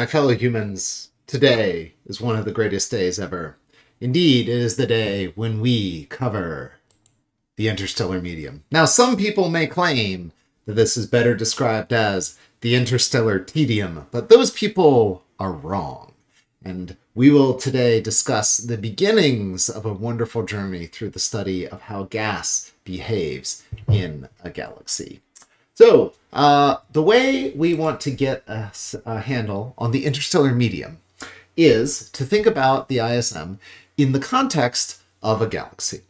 My fellow humans, today is one of the greatest days ever. Indeed, it is the day when we cover the interstellar medium. Now, some people may claim that this is better described as the interstellar tedium, but those people are wrong. And we will today discuss the beginnings of a wonderful journey through the study of how gas behaves in a galaxy. So, uh, the way we want to get a, a handle on the interstellar medium is to think about the ISM in the context of a galaxy.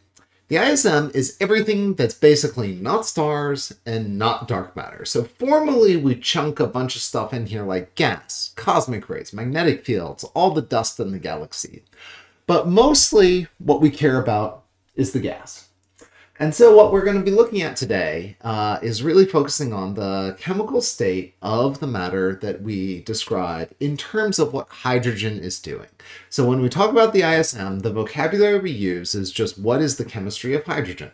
The ISM is everything that's basically not stars and not dark matter. So formally, we chunk a bunch of stuff in here like gas, cosmic rays, magnetic fields, all the dust in the galaxy. But mostly what we care about is the gas. And so what we're going to be looking at today uh, is really focusing on the chemical state of the matter that we describe in terms of what hydrogen is doing. So when we talk about the ISM, the vocabulary we use is just what is the chemistry of hydrogen?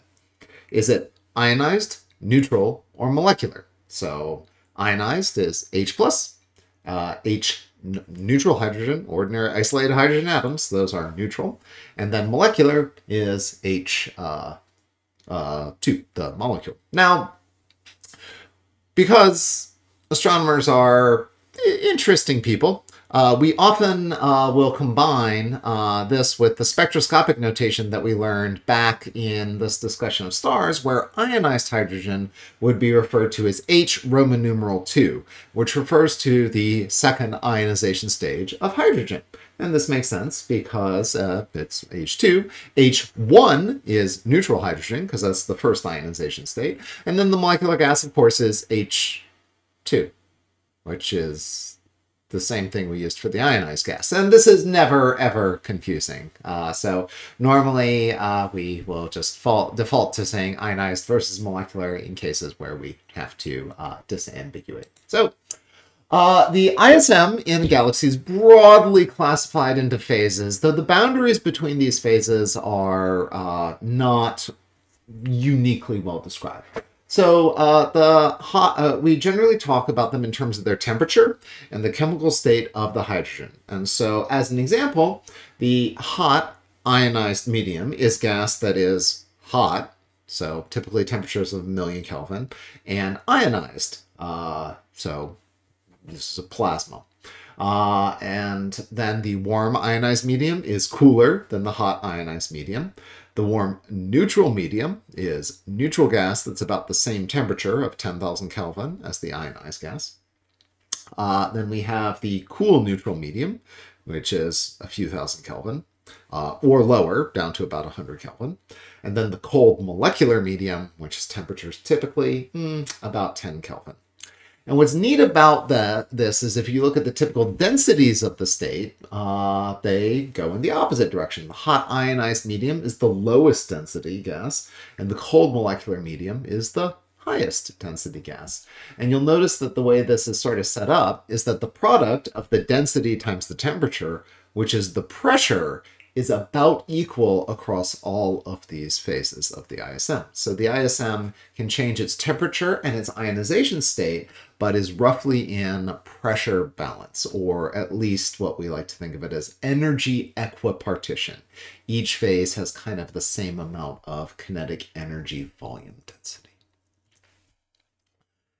Is it ionized, neutral, or molecular? So ionized is H plus, uh, H neutral hydrogen, ordinary isolated hydrogen atoms, those are neutral. And then molecular is H uh, uh, to the molecule. Now, because astronomers are interesting people, uh, we often uh, will combine uh, this with the spectroscopic notation that we learned back in this discussion of stars, where ionized hydrogen would be referred to as H Roman numeral 2, which refers to the second ionization stage of hydrogen. And this makes sense because uh, it's H2. H1 is neutral hydrogen because that's the first ionization state. And then the molecular gas, of course, is H2, which is the same thing we used for the ionized gas. And this is never, ever confusing. Uh, so normally uh, we will just default to saying ionized versus molecular in cases where we have to uh, disambiguate. So uh, the ISM in galaxies broadly classified into phases, though the boundaries between these phases are uh, not uniquely well described. So uh, the hot, uh, we generally talk about them in terms of their temperature and the chemical state of the hydrogen. And so as an example, the hot ionized medium is gas that is hot, so typically temperatures of a million Kelvin, and ionized, uh, so this is a plasma. Uh, and then the warm ionized medium is cooler than the hot ionized medium. The warm neutral medium is neutral gas that's about the same temperature of 10,000 Kelvin as the ionized gas. Uh, then we have the cool neutral medium, which is a few thousand Kelvin, uh, or lower, down to about 100 Kelvin. And then the cold molecular medium, which is temperatures typically mm, about 10 Kelvin. And what's neat about this is if you look at the typical densities of the state, uh, they go in the opposite direction. The hot ionized medium is the lowest density gas, and the cold molecular medium is the highest density gas. And you'll notice that the way this is sort of set up is that the product of the density times the temperature, which is the pressure, is about equal across all of these phases of the ISM. So the ISM can change its temperature and its ionization state, but is roughly in pressure balance, or at least what we like to think of it as energy equipartition. Each phase has kind of the same amount of kinetic energy volume density.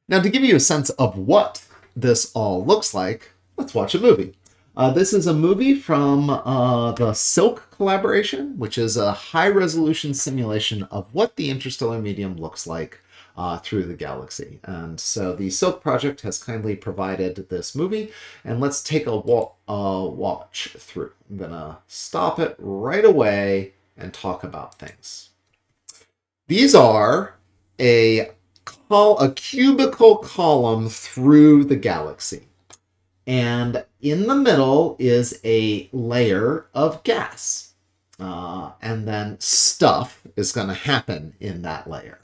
Now to give you a sense of what this all looks like, let's watch a movie. Uh, this is a movie from uh, the SILCC collaboration, which is a high resolution simulation of what the interstellar medium looks like uh, through the galaxy. And so the SILCC project has kindly provided this movie, and let's take a wa watch through. I'm gonna stop it right away and talk about things. These are a, a cubical column through the galaxy. And in the middle is a layer of gas. Uh, and then stuff is going to happen in that layer.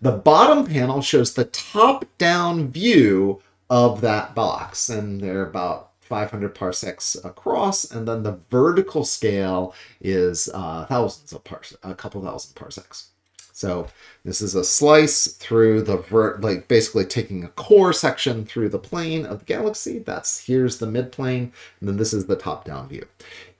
The bottom panel shows the top-down view of that box, and they're about 500 parsecs across, and then the vertical scale is uh, thousands of parsecs, a couple thousand parsecs. So this is a slice through the vert, like basically taking a core section through the plane of the galaxy. That's here's the midplane, and then this is the top-down view.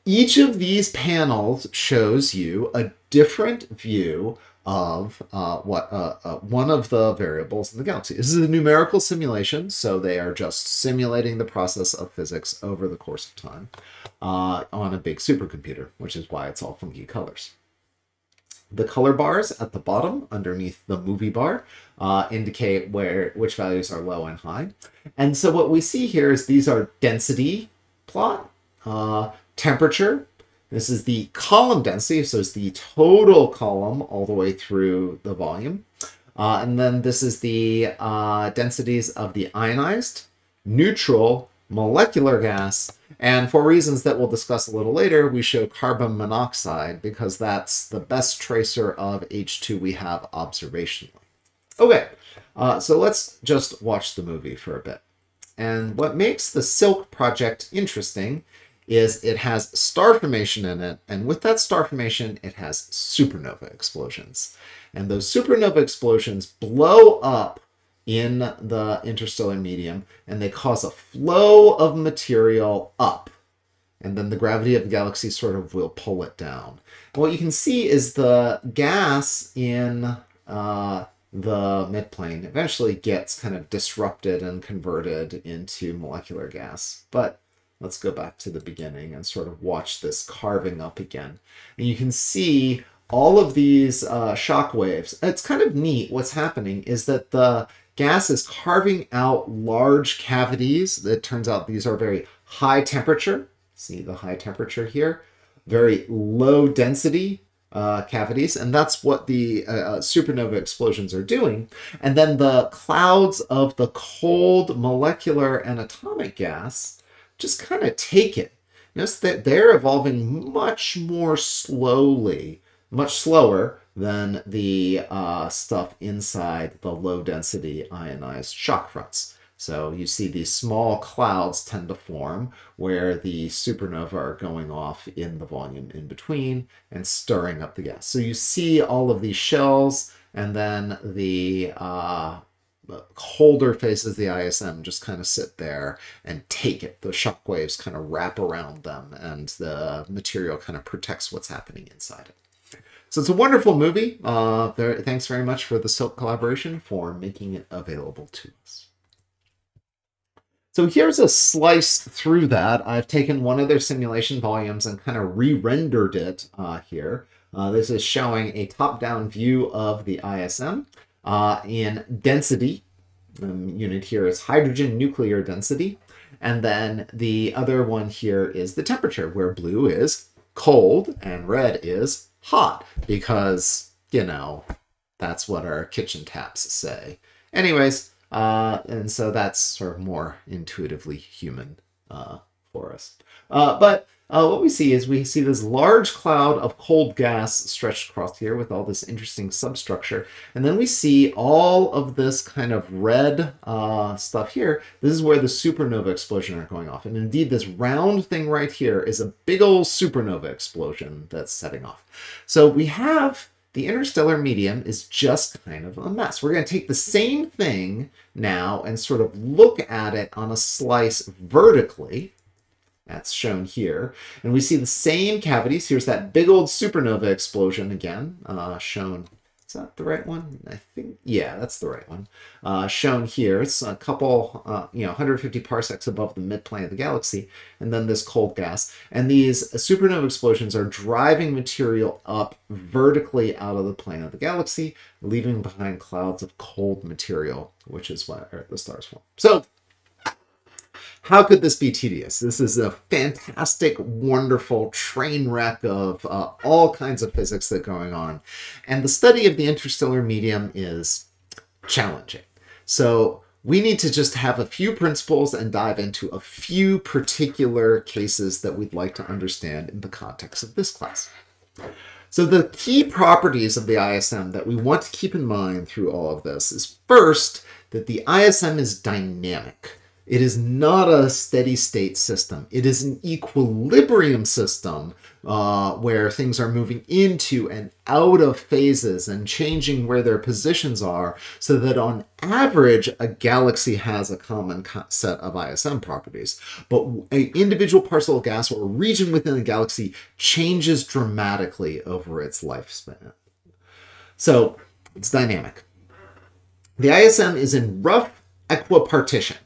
Each of these panels shows you a different view of uh, what uh, uh, one of the variables in the galaxy. This is a numerical simulation, so they are just simulating the process of physics over the course of time uh, on a big supercomputer, which is why it's all funky colors. The color bars at the bottom underneath the movie bar uh, indicate where which values are low and high. And so what we see here is these are density plot, uh, temperature. This is the column density, so it's the total column all the way through the volume. Uh, and then this is the uh, densities of the ionized, neutral, molecular gas, and for reasons that we'll discuss a little later, we show carbon monoxide because that's the best tracer of H2 we have observationally. Okay, uh, so let's just watch the movie for a bit. And what makes the SILCC project interesting is it has star formation in it, and with that star formation, it has supernova explosions. And those supernova explosions blow up in the interstellar medium and they cause a flow of material up. And then the gravity of the galaxy sort of will pull it down. And what you can see is the gas in uh, the midplane eventually gets kind of disrupted and converted into molecular gas. But let's go back to the beginning and sort of watch this carving up again. And you can see all of these uh, shock waves. It's kind of neat. What's happening is that the gas is carving out large cavities. It turns out these are very high temperature. See the high temperature here. Very low density uh, cavities, and that's what the uh, uh, supernova explosions are doing. And then the clouds of the cold molecular and atomic gas just kind of take it. Notice that they're evolving much more slowly, much slower than the uh, stuff inside the low density ionized shock fronts. So you see these small clouds tend to form where the supernova are going off in the volume in between and stirring up the gas. So you see all of these shells and then the uh, colder faces the ISM just kind of sit there and take it. The shock waves kind of wrap around them and the material kind of protects what's happening inside it. So it's a wonderful movie. Uh, there, thanks very much for the SILCC collaboration for making it available to us. So here's a slice through that. I've taken one of their simulation volumes and kind of re-rendered it uh, here. Uh, this is showing a top-down view of the ISM uh, in density. Um, unit here is hydrogen nuclear density. And then the other one here is the temperature, where blue is cold and red is hot because, you know, that's what our kitchen taps say. Anyways, uh, and so that's sort of more intuitively human uh, for us. Uh, but uh, what we see is we see this large cloud of cold gas stretched across here with all this interesting substructure. And then we see all of this kind of red uh, stuff here. This is where the supernova explosion are going off. And indeed, this round thing right here is a big old supernova explosion that's setting off. So we have the interstellar medium is just kind of a mess. We're going to take the same thing now and sort of look at it on a slice vertically that's shown here. And we see the same cavities. Here's that big old supernova explosion again, uh, shown. Is that the right one? I think, yeah, that's the right one. Uh, shown here. It's a couple, uh, you know, 150 parsecs above the midplane of the galaxy, and then this cold gas. And these supernova explosions are driving material up vertically out of the plane of the galaxy, leaving behind clouds of cold material, which is where the stars form. So how could this be tedious? This is a fantastic, wonderful train wreck of uh, all kinds of physics that are going on. And the study of the interstellar medium is challenging. So we need to just have a few principles and dive into a few particular cases that we'd like to understand in the context of this class. So the key properties of the ISM that we want to keep in mind through all of this is first, that the ISM is dynamic. It is not a steady state system. It is an equilibrium system uh, where things are moving into and out of phases and changing where their positions are, so that on average, a galaxy has a common set of ISM properties. But an individual parcel of gas or a region within a galaxy changes dramatically over its lifespan. So it's dynamic. The ISM is in rough equipartition.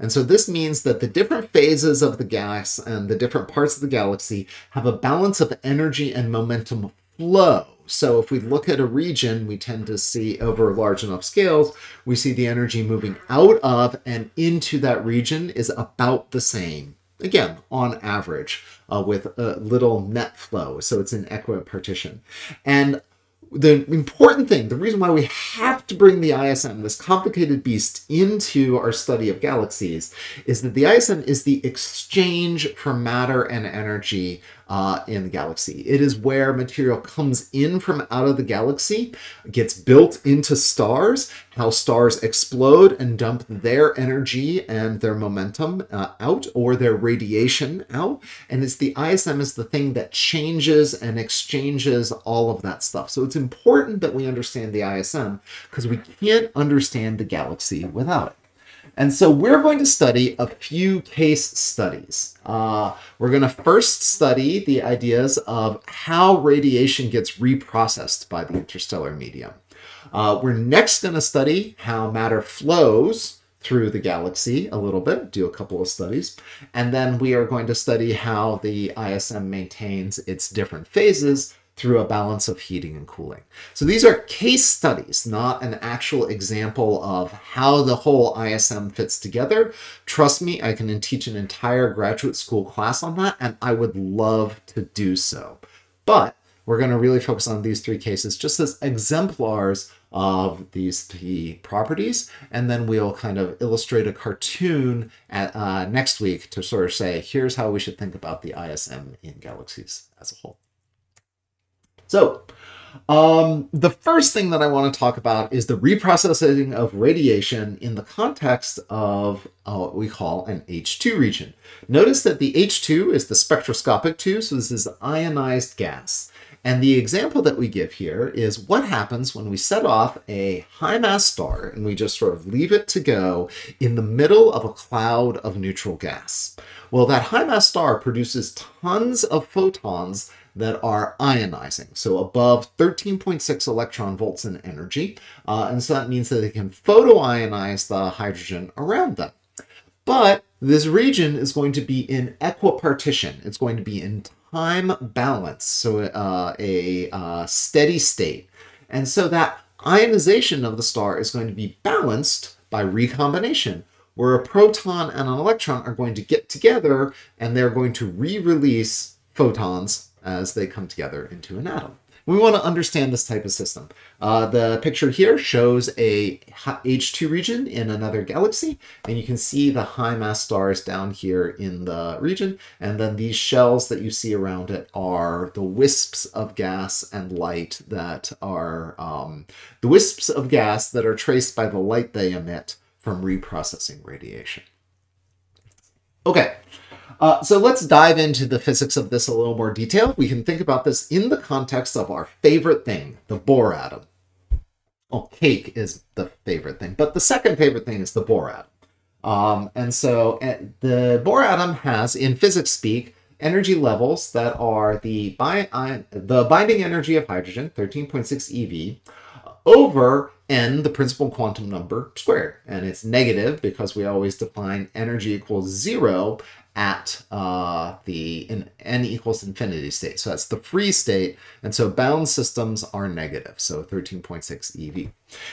And so this means that the different phases of the gas and the different parts of the galaxy have a balance of energy and momentum flow. So if we look at a region, we tend to see over large enough scales, we see the energy moving out of and into that region is about the same. Again, on average, uh, with a little net flow. So it's an equipartition. And the important thing, the reason why we have to bring the ISM, this complicated beast, into our study of galaxies, is that the ISM is the exchange for matter and energy uh, in the galaxy. It is where material comes in from out of the galaxy, gets built into stars, how stars explode and dump their energy and their momentum uh, out or their radiation out. And it's the ISM is the thing that changes and exchanges all of that stuff. So it's important that we understand the ISM because we can't understand the galaxy without it. And so we're going to study a few case studies. Uh, we're going to first study the ideas of how radiation gets reprocessed by the interstellar medium. Uh, we're next going to study how matter flows through the galaxy a little bit, do a couple of studies, and then we are going to study how the ISM maintains its different phases through a balance of heating and cooling. So these are case studies, not an actual example of how the whole ISM fits together. Trust me, I can teach an entire graduate school class on that, and I would love to do so. But we're going to really focus on these three cases just as exemplars of these three properties. And then we'll kind of illustrate a cartoon at, uh, next week to sort of say, here's how we should think about the ISM in galaxies as a whole. So, um, the first thing that I want to talk about is the reprocessing of radiation in the context of uh, what we call an H2 region. Notice that the H2 is the spectroscopic 2, so this is ionized gas. And the example that we give here is what happens when we set off a high mass star and we just sort of leave it to go in the middle of a cloud of neutral gas. Well, that high mass star produces tons of photons that are ionizing, so above 13.6 electron volts in energy. Uh, and so that means that they can photoionize the hydrogen around them. But this region is going to be in equipartition. It's going to be in time balance, so uh, a uh, steady state. And so that ionization of the star is going to be balanced by recombination, where a proton and an electron are going to get together and they're going to re-release photons as they come together into an atom. We want to understand this type of system. Uh, the picture here shows a H2 region in another galaxy, and you can see the high mass stars down here in the region, and then these shells that you see around it are the wisps of gas and light that are um, the wisps of gas that are traced by the light they emit from reprocessing radiation. Okay, uh, so let's dive into the physics of this a little more detail. We can think about this in the context of our favorite thing, the Bohr atom. Well, cake is the favorite thing, but the second favorite thing is the Bohr atom. Um, and so uh, the Bohr atom has, in physics speak, energy levels that are the, bi the binding energy of hydrogen, 13.6 eV, over n, the principal quantum number, squared. And it's negative because we always define energy equals zero at uh, the in n equals infinity state. So that's the free state. And so bound systems are negative, so 13.6 eV.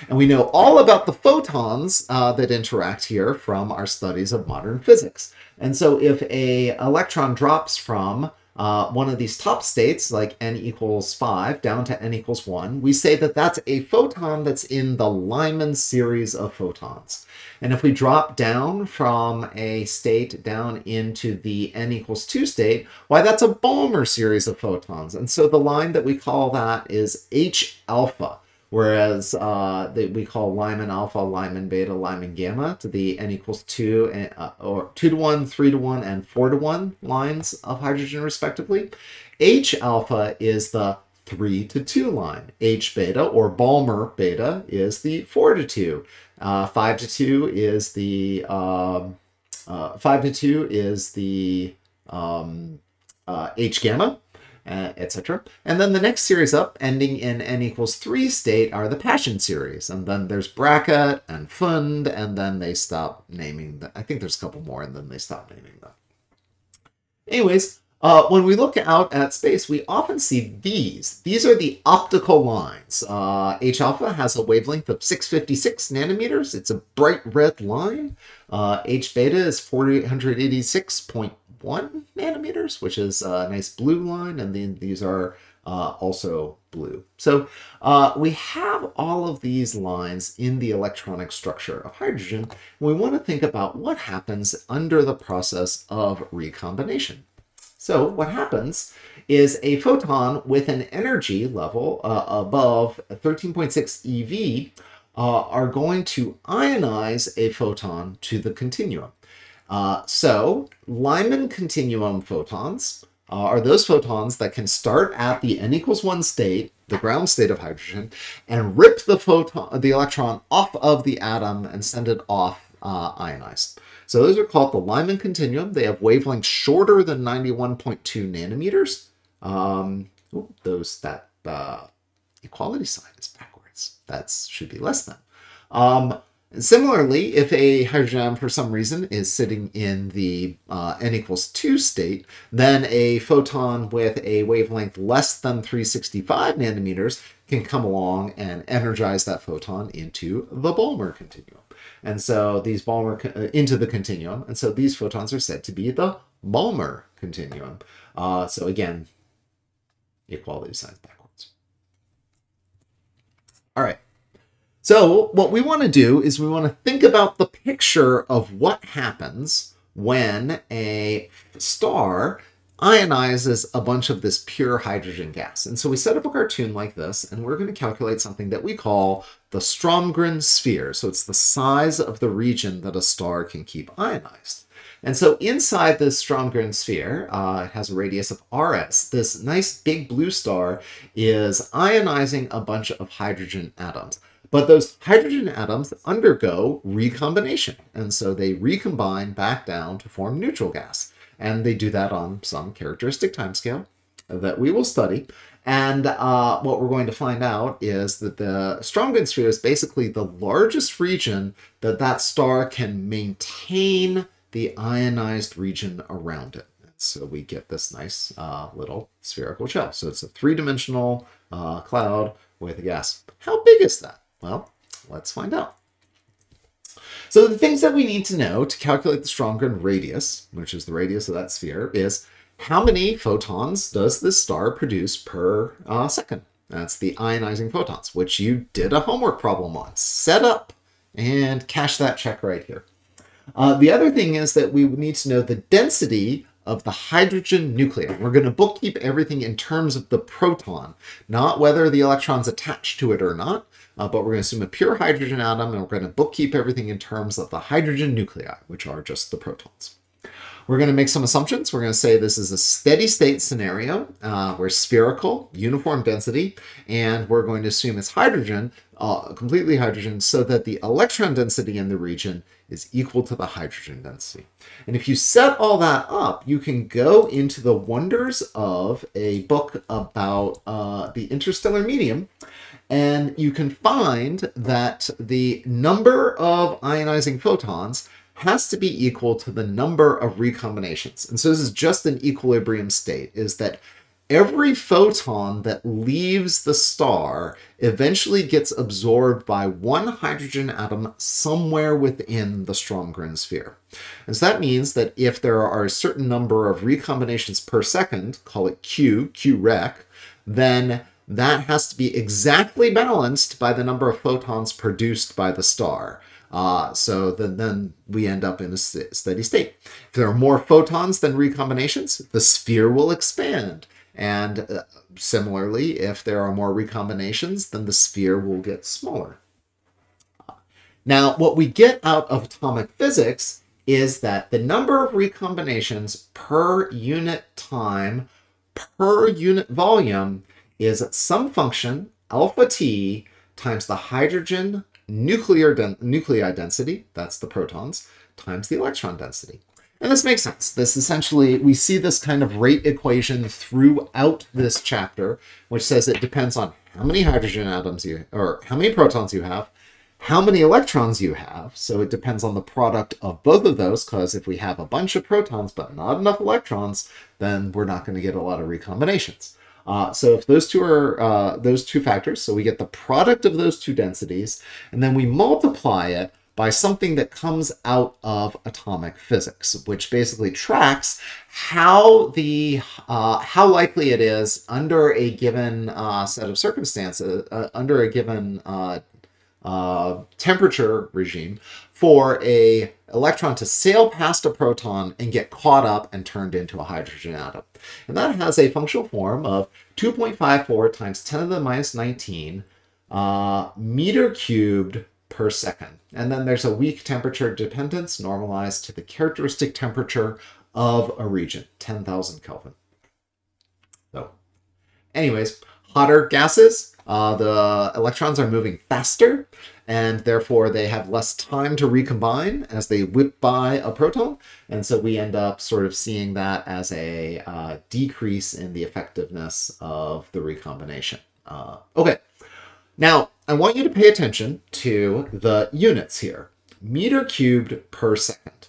And we know all about the photons uh, that interact here from our studies of modern physics. And so if a electron drops from uh, one of these top states, like n equals 5 down to n equals 1, we say that that's a photon that's in the Lyman series of photons. And if we drop down from a state down into the n equals 2 state, why, that's a Balmer series of photons. And so the line that we call that is H alpha, whereas uh, they, we call Lyman alpha, Lyman beta, Lyman gamma to the n equals 2 and, uh, or 2 to 1, 3 to 1, and 4 to 1 lines of hydrogen respectively. H alpha is the 3 to 2 line. H beta or Balmer beta is the 4 to 2. Uh, 5 to 2 is the um, uh, 5 to 2 is the um, uh, H gamma, uh, etc. And then the next series up, ending in n equals 3 state, are the Paschen series. And then there's Brackett and Pfund, and then they stop naming them. I think there's a couple more, and then they stop naming them. Anyways, uh, when we look out at space, we often see these. These are the optical lines. Uh, H alpha has a wavelength of 656 nanometers. It's a bright red line. Uh, H beta is 486.1 nanometers, which is a nice blue line. And then these are uh, also blue. So uh, we have all of these lines in the electronic structure of hydrogen. We want to think about what happens under the process of recombination. So what happens is a photon with an energy level uh, above 13.6 eV uh, are going to ionize a photon to the continuum. Uh, so Lyman continuum photons uh, are those photons that can start at the n equals 1 state, the ground state of hydrogen, and rip the photon, the electron off of the atom and send it off uh, ionized. So those are called the Lyman continuum. They have wavelengths shorter than 91.2 nanometers. Um, those that uh, equality sign is backwards. That should be less than. Um, similarly, if a hydrogen atom for some reason is sitting in the uh, n equals 2 state, then a photon with a wavelength less than 365 nanometers can come along and energize that photon into the Balmer continuum. And so these Balmer uh, into the continuum. And so these photons are said to be the Balmer continuum. Uh, so again, equality of signs backwards. All right. So what we want to do is we want to think about the picture of what happens when a star ionizes a bunch of this pure hydrogen gas. And so we set up a cartoon like this, and we're going to calculate something that we call the Strömgren sphere. So it's the size of the region that a star can keep ionized. And so inside this Strömgren sphere, uh, it has a radius of Rs. This nice big blue star is ionizing a bunch of hydrogen atoms. But those hydrogen atoms undergo recombination. And so they recombine back down to form neutral gas. And they do that on some characteristic timescale that we will study. And uh, what we're going to find out is that the Strömgren sphere is basically the largest region that that star can maintain the ionized region around it. So we get this nice uh, little spherical shell. So it's a three-dimensional uh, cloud with a gas. How big is that? Well, let's find out. So the things that we need to know to calculate the Strömgren radius, which is the radius of that sphere, is how many photons does this star produce per uh, second? That's the ionizing photons, which you did a homework problem on. Set up and cash that check right here. Uh, the other thing is that we need to know the density of the hydrogen nuclei. We're going to bookkeep everything in terms of the proton, not whether the electron's attached to it or not, uh, but we're going to assume a pure hydrogen atom and we're going to bookkeep everything in terms of the hydrogen nuclei, which are just the protons. We're going to make some assumptions. We're going to say this is a steady state scenario. Uh, we're spherical, uniform density, and we're going to assume it's hydrogen, uh, completely hydrogen, so that the electron density in the region is equal to the hydrogen density. And if you set all that up, you can go into the wonders of a book about uh, the interstellar medium and you can find that the number of ionizing photons has to be equal to the number of recombinations. And so this is just an equilibrium state, is that every photon that leaves the star eventually gets absorbed by one hydrogen atom somewhere within the Strömgren sphere. And so that means that if there are a certain number of recombinations per second, call it Q, Q rec, then that has to be exactly balanced by the number of photons produced by the star. Uh, so then, then we end up in a steady state. If there are more photons than recombinations, the sphere will expand. And uh, similarly, if there are more recombinations, then the sphere will get smaller. Now, what we get out of atomic physics is that the number of recombinations per unit time per unit volume is some function, alpha t, times the hydrogen nuclear den nuclei density, that's the protons, times the electron density. And this makes sense. This essentially, we see this kind of rate equation throughout this chapter, which says it depends on how many hydrogen atoms you, or how many protons you have, how many electrons you have. So it depends on the product of both of those, because if we have a bunch of protons but not enough electrons, then we're not going to get a lot of recombinations. Uh, so if those two are uh, those two factors, so we get the product of those two densities, and then we multiply it by something that comes out of atomic physics, which basically tracks how the uh, how likely it is under a given uh, set of circumstances, uh, under a given uh, uh, temperature regime, for a electron to sail past a proton and get caught up and turned into a hydrogen atom. And that has a functional form of 2.54 times 10 to the minus 19 uh, meter cubed per second. And then there's a weak temperature dependence normalized to the characteristic temperature of a region, 10,000 Kelvin. So, anyways, hotter gases, uh, the electrons are moving faster, and therefore they have less time to recombine as they whip by a proton. And so we end up sort of seeing that as a uh, decrease in the effectiveness of the recombination. Uh, okay, now I want you to pay attention to the units here. Meter cubed per second.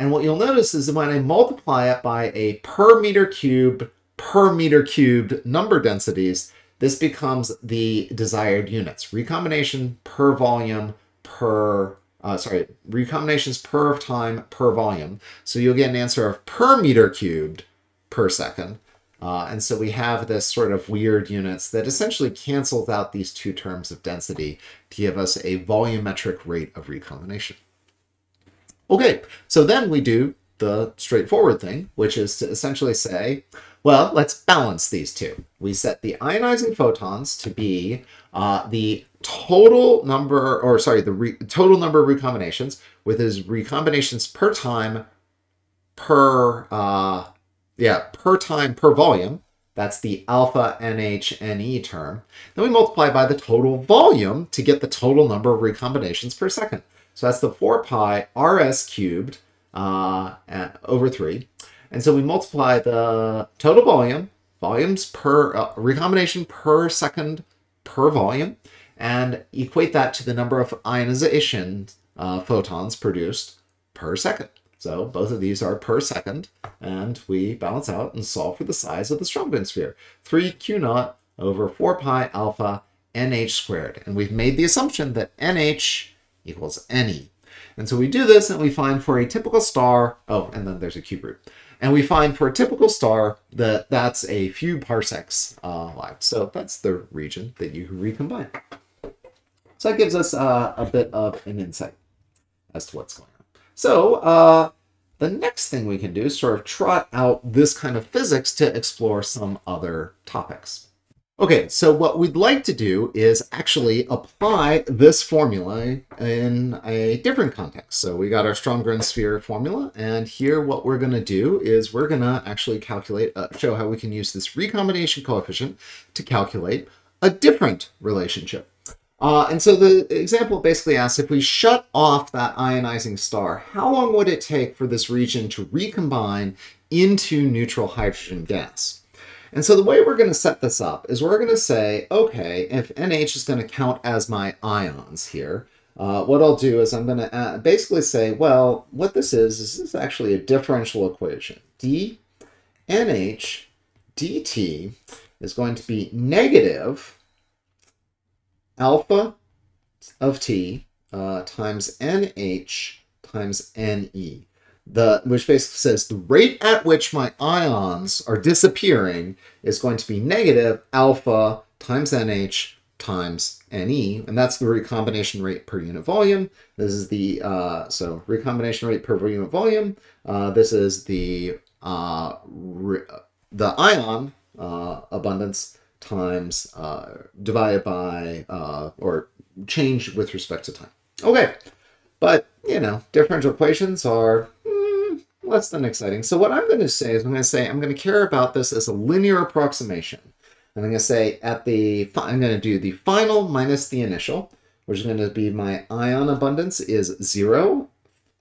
And what you'll notice is that when I multiply it by a per meter cubed per meter cubed number densities, this becomes the desired units. Recombination per volume per, uh, sorry, recombinations per time per volume. So you'll get an answer of per meter cubed per second. Uh, and so we have this sort of weird units that essentially cancels out these two terms of density to give us a volumetric rate of recombination. Okay, so then we do the straightforward thing, which is to essentially say, well, let's balance these two. We set the ionizing photons to be uh, the total number, or sorry, the total number of recombinations with his recombinations per time per uh, yeah, per time per volume. That's the alpha NHNE term. Then we multiply by the total volume to get the total number of recombinations per second. So that's the 4 pi rs cubed uh, over 3. And so we multiply the total volume, volumes per uh, recombination per second per volume, and equate that to the number of ionization uh, photons produced per second. So both of these are per second, and we balance out and solve for the size of the Strömgren sphere. 3 q naught over 4 pi alpha nh squared. And we've made the assumption that nh equals ne. And so we do this and we find for a typical star, oh, and then there's a cube root. And we find for a typical star that that's a few parsecs uh, wide. So that's the region that you can recombine. So that gives us uh, a bit of an insight as to what's going on. So uh, the next thing we can do is sort of trot out this kind of physics to explore some other topics. Okay, so what we'd like to do is actually apply this formula in a different context. So we got our Strömgren sphere formula, and here what we're going to do is we're going to actually calculate, uh, show how we can use this recombination coefficient to calculate a different relationship. Uh, and so the example basically asks if we shut off that ionizing star, how long would it take for this region to recombine into neutral hydrogen gas? And so the way we're going to set this up is we're going to say, okay, if NH is going to count as my ions here, uh, what I'll do is I'm going to uh, basically say, well, what this is, is this is actually a differential equation. d NH dt is going to be negative alpha of t uh, times nh times ne. The, which basically says the rate at which my ions are disappearing is going to be negative alpha times nh times ne, and that's the recombination rate per unit volume. This is the, uh, so recombination rate per unit volume. Uh, this is the, uh, the ion uh, abundance times uh, divided by uh, or change with respect to time. Okay, but you know, differential equations are mm, less than exciting. So what I'm going to say is I'm going to say I'm going to care about this as a linear approximation. And I'm going to say at the, I'm going to do the final minus the initial, which is going to be my ion abundance is zero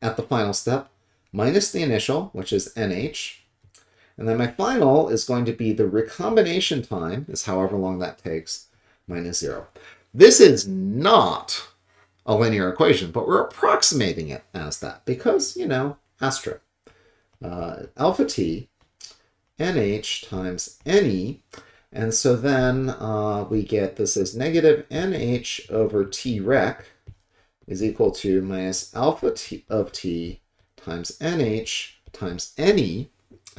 at the final step, minus the initial, which is NH. And then my final is going to be the recombination time, is however long that takes, minus zero. This is not a linear equation, but we're approximating it as that because, you know, astro. Uh, alpha t nh times ne, and so then uh, we get this as negative nh over t rec is equal to minus alpha t of t times nh times ne,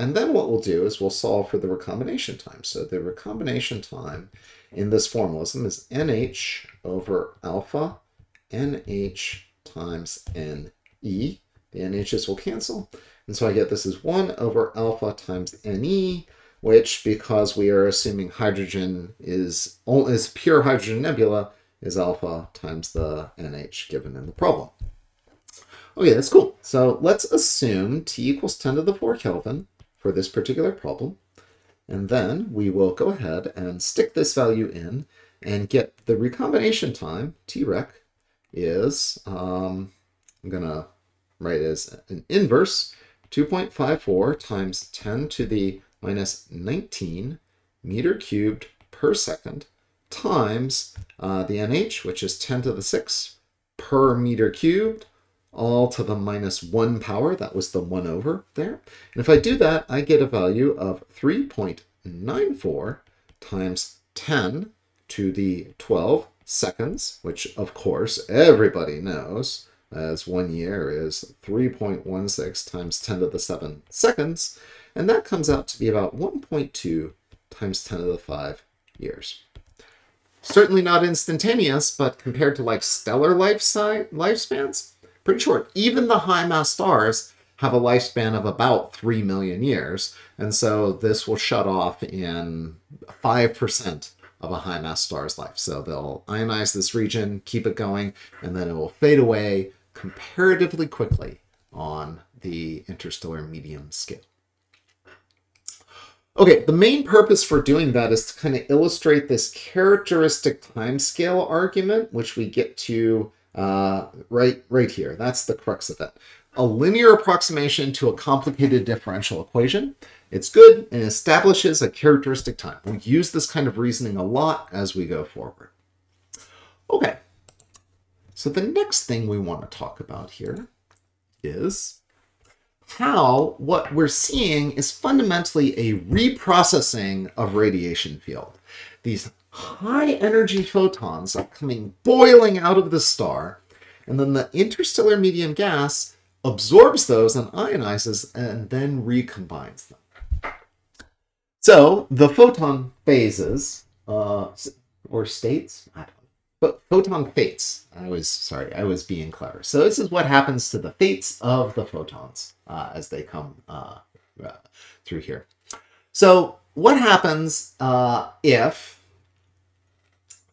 and then what we'll do is we'll solve for the recombination time. So the recombination time in this formalism is nh over alpha nh times ne. The NHs will cancel. And so I get this as 1 over alpha times Ne, which, because we are assuming hydrogen is, is pure hydrogen nebula, is alpha times the NH given in the problem. Okay, that's cool. So let's assume T equals 10 to the 4 Kelvin for this particular problem. And then we will go ahead and stick this value in and get the recombination time, Trec, is, um, I'm going to write as an inverse 2.54 times 10 to the minus 19 meter cubed per second times uh, the NH, which is 10 to the 6 per meter cubed, all to the minus 1 power. That was the 1 over there. And if I do that, I get a value of 3.94 times 10 to the 12 seconds, which of course everybody knows as one year is 3.16 times 10 to the 7 seconds, and that comes out to be about 1.2 times 10 to the 5 years. Certainly not instantaneous, but compared to like stellar life lifespans, pretty short. Even the high mass stars have a lifespan of about 3 million years, and so this will shut off in 5% of a high mass star's life. So they'll ionize this region, keep it going, and then it will fade away comparatively quickly on the interstellar medium scale. Okay, the main purpose for doing that is to kind of illustrate this characteristic timescale argument, which we get to uh, right, right here. That's the crux of it. A linear approximation to a complicated differential equation. It's good and establishes a characteristic time. We'll use this kind of reasoning a lot as we go forward. Okay, so the next thing we want to talk about here is how what we're seeing is fundamentally a reprocessing of radiation field. These high energy photons are coming boiling out of the star, and then the interstellar medium gas absorbs those and ionizes and then recombines them. So the photon phases, uh, or states, I don't but photon fates. I was sorry, I was being clever. So this is what happens to the fates of the photons uh, as they come uh, uh, through here. So what happens uh, if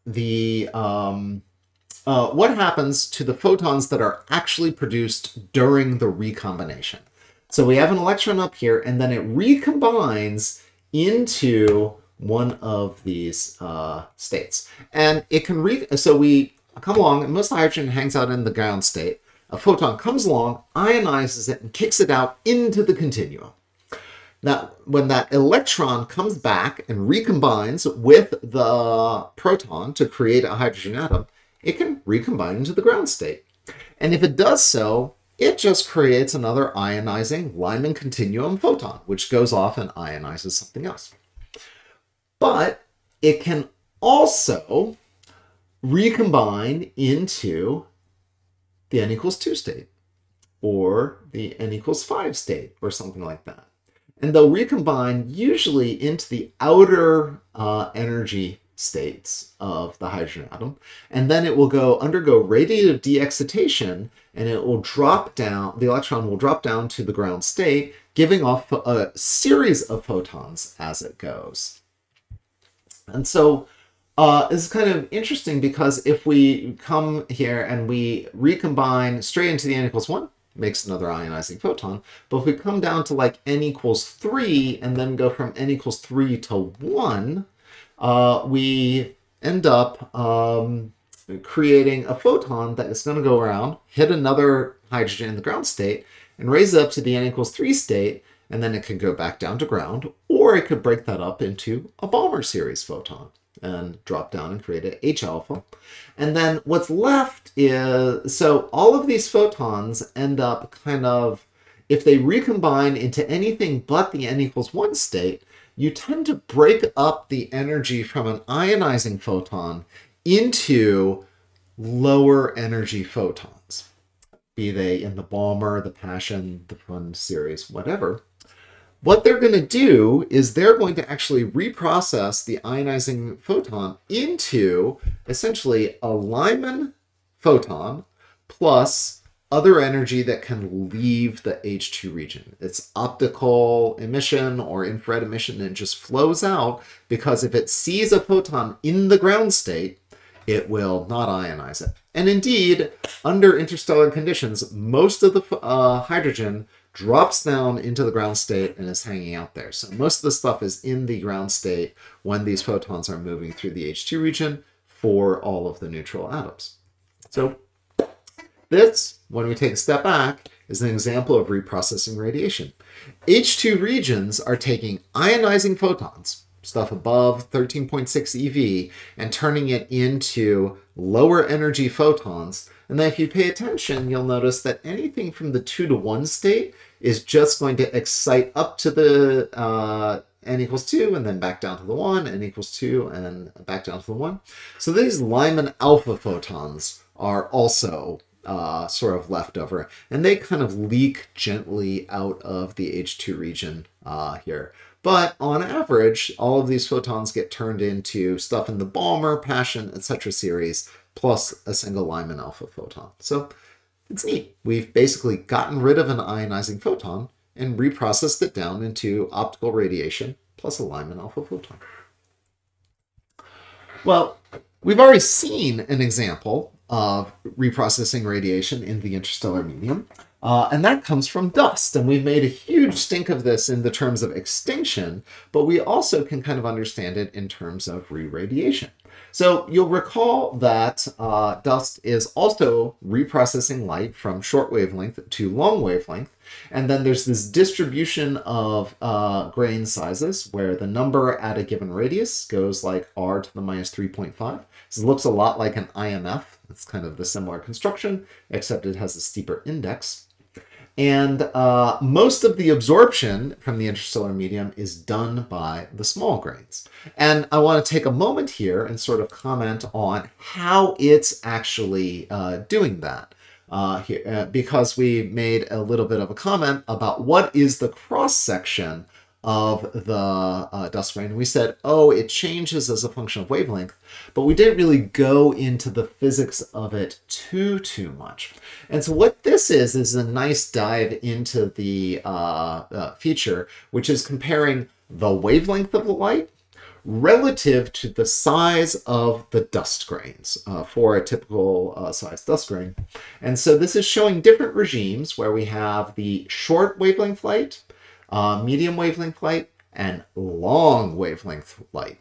the um, uh, what happens to the photons that are actually produced during the recombination? So we have an electron up here, and then it recombines into one of these uh, states. And it can re so we come along, and most hydrogen hangs out in the ground state. A photon comes along, ionizes it, and kicks it out into the continuum. Now, when that electron comes back and recombines with the proton to create a hydrogen atom, it can recombine into the ground state. And if it does so, it just creates another ionizing Lyman continuum photon, which goes off and ionizes something else but it can also recombine into the n equals 2 state or the n equals 5 state or something like that. And they'll recombine usually into the outer uh, energy states of the hydrogen atom. And then it will go undergo radiative de-excitation and it will drop down, the electron will drop down to the ground state, giving off a series of photons as it goes. And so uh, it's kind of interesting because if we come here and we recombine straight into the n equals 1, makes another ionizing photon. But if we come down to like n equals 3 and then go from n equals 3 to 1, uh, we end up um, creating a photon that is going to go around, hit another hydrogen in the ground state, and raise it up to the n equals 3 state, and then it can go back down to ground, or it could break that up into a Balmer series photon and drop down and create a H alpha. And then what's left is, so all of these photons end up kind of, if they recombine into anything but the n equals 1 state, you tend to break up the energy from an ionizing photon into lower energy photons, be they in the Balmer, the Paschen, the Pfund series, whatever. What they're going to do is they're going to actually reprocess the ionizing photon into essentially a Lyman photon plus other energy that can leave the HII region. It's optical emission or infrared emission and just flows out because if it sees a photon in the ground state, it will not ionize it. And indeed, under interstellar conditions, most of the uh, hydrogen drops down into the ground state and is hanging out there. So most of the stuff is in the ground state when these photons are moving through the HII region for all of the neutral atoms. So this, when we take a step back, is an example of reprocessing radiation. HII regions are taking ionizing photons, stuff above 13.6 eV, and turning it into lower energy photons. And then if you pay attention, you'll notice that anything from the 2 to 1 state is just going to excite up to the uh, n equals 2 and then back down to the 1, n equals 2 and back down to the 1. So these Lyman alpha photons are also uh, sort of left over, and they kind of leak gently out of the HII region uh, here. But on average, all of these photons get turned into stuff in the Balmer, Paschen, etc. series, plus a single Lyman alpha photon. So it's neat. We've basically gotten rid of an ionizing photon and reprocessed it down into optical radiation plus a Lyman alpha photon. Well, we've already seen an example of reprocessing radiation in the interstellar medium. Uh, and that comes from dust. And we've made a huge stink of this in the terms of extinction, but we also can kind of understand it in terms of re-radiation. So you'll recall that uh, dust is also reprocessing light from short wavelength to long wavelength. And then there's this distribution of uh, grain sizes where the number at a given radius goes like r to the minus 3.5. This looks a lot like an IMF. It's kind of the similar construction, except it has a steeper index. And uh, most of the absorption from the interstellar medium is done by the small grains. And I want to take a moment here and sort of comment on how it's actually uh, doing that. Uh, here, uh, because we made a little bit of a comment about what is the cross section of the uh, dust grain. We said, oh, it changes as a function of wavelength, but we didn't really go into the physics of it too, too much. And so what this is, is a nice dive into the uh, uh, feature, which is comparing the wavelength of the light relative to the size of the dust grains uh, for a typical uh, size dust grain. And so this is showing different regimes where we have the short wavelength light, uh, medium wavelength light, and long wavelength light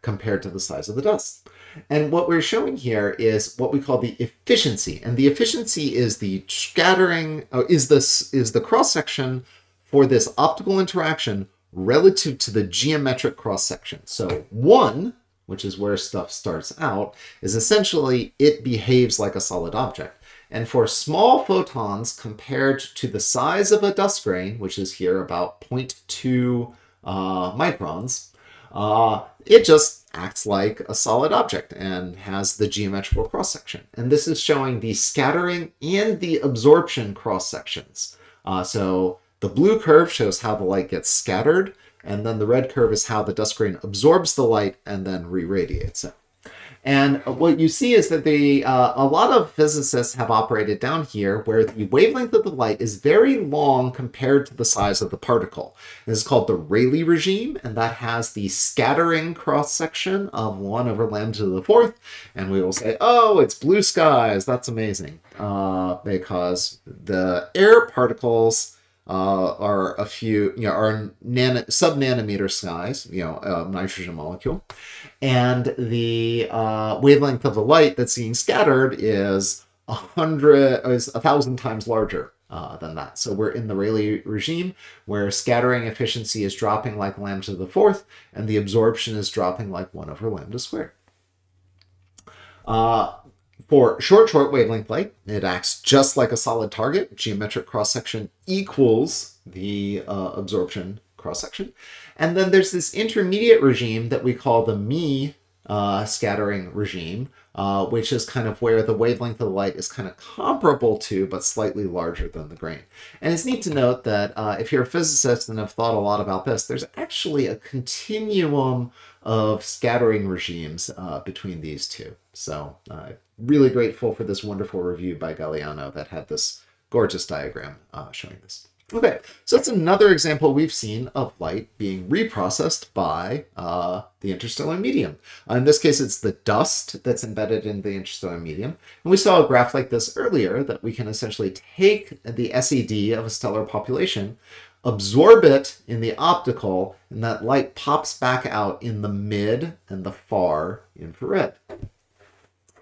compared to the size of the dust. And what we're showing here is what we call the efficiency. And the efficiency is the scattering, uh, is this is the cross section for this optical interaction relative to the geometric cross section. So one, which is where stuff starts out, is essentially it behaves like a solid object. And for small photons compared to the size of a dust grain, which is here about 0.2 uh, microns, uh, it just acts like a solid object and has the geometrical cross section. And this is showing the scattering and the absorption cross sections. Uh, so the blue curve shows how the light gets scattered, and then the red curve is how the dust grain absorbs the light and then re-radiates it. And what you see is that uh, a lot of physicists have operated down here where the wavelength of the light is very long compared to the size of the particle. This is called the Rayleigh regime, and that has the scattering cross section of 1 over lambda to the fourth. And we will say, oh, it's blue skies. That's amazing. Uh, because the air particles uh, are a few, you know, are nano, sub nanometer size, you know, uh, nitrogen molecule. And the uh, wavelength of the light that's being scattered is a hundred, is a thousand times larger uh, than that. So we're in the Rayleigh regime where scattering efficiency is dropping like lambda to the fourth, and the absorption is dropping like one over lambda squared. Uh, for short, short wavelength light, it acts just like a solid target. Geometric cross-section equals the uh, absorption cross-section. And then there's this intermediate regime that we call the Mie uh, scattering regime, uh, which is kind of where the wavelength of the light is kind of comparable to, but slightly larger than the grain. And it's neat to note that uh, if you're a physicist and have thought a lot about this, there's actually a continuum of scattering regimes uh, between these two. So uh, really grateful for this wonderful review by Galliano that had this gorgeous diagram uh, showing this. Okay, so that's another example we've seen of light being reprocessed by uh, the interstellar medium. Uh, in this case, it's the dust that's embedded in the interstellar medium. And we saw a graph like this earlier that we can essentially take the SED of a stellar population, absorb it in the optical, and that light pops back out in the mid and the far infrared.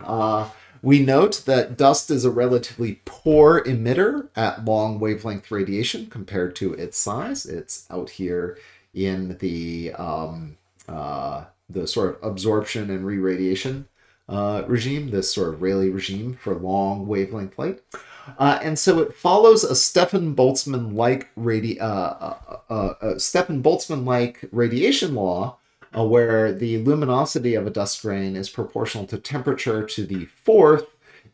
Uh, we note that dust is a relatively poor emitter at long wavelength radiation compared to its size. It's out here in the um, uh, the sort of absorption and re-radiation uh, regime, this sort of Rayleigh regime for long wavelength light. Uh, and so it follows a Stefan Boltzmann-like radi- uh, uh, uh, uh Stefan Boltzmann-like radiation law uh, where the luminosity of a dust grain is proportional to temperature to the fourth,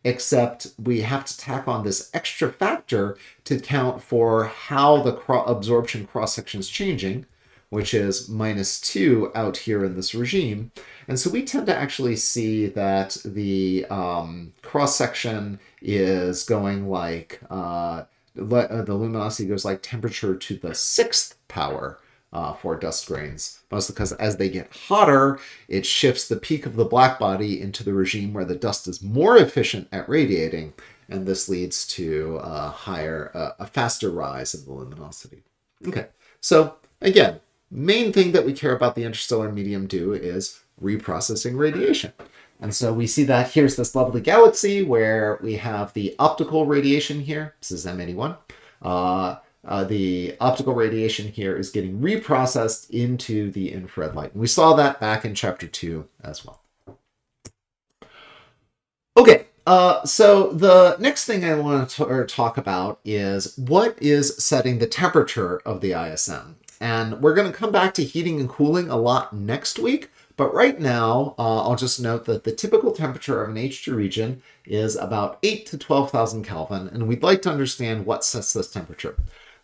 except we have to tack on this extra factor to count for how the cro absorption cross-section is changing, which is minus 2 out here in this regime. And so we tend to actually see that the um, cross-section is going like, uh, uh the luminosity goes like temperature to the sixth power, uh, for dust grains, mostly because as they get hotter, it shifts the peak of the black body into the regime where the dust is more efficient at radiating, and this leads to a higher, uh, a faster rise in the luminosity. Okay, so again, main thing that we care about the interstellar medium do is reprocessing radiation. And so we see that here's this lovely galaxy where we have the optical radiation here. This is M81. Uh, uh, the optical radiation here is getting reprocessed into the infrared light. And we saw that back in chapter 2 as well. Okay, uh, so the next thing I want to talk about is what is setting the temperature of the ISM. And we're going to come back to heating and cooling a lot next week. But right now, uh, I'll just note that the typical temperature of an HII region is about 8 to 12,000 Kelvin, and we'd like to understand what sets this temperature.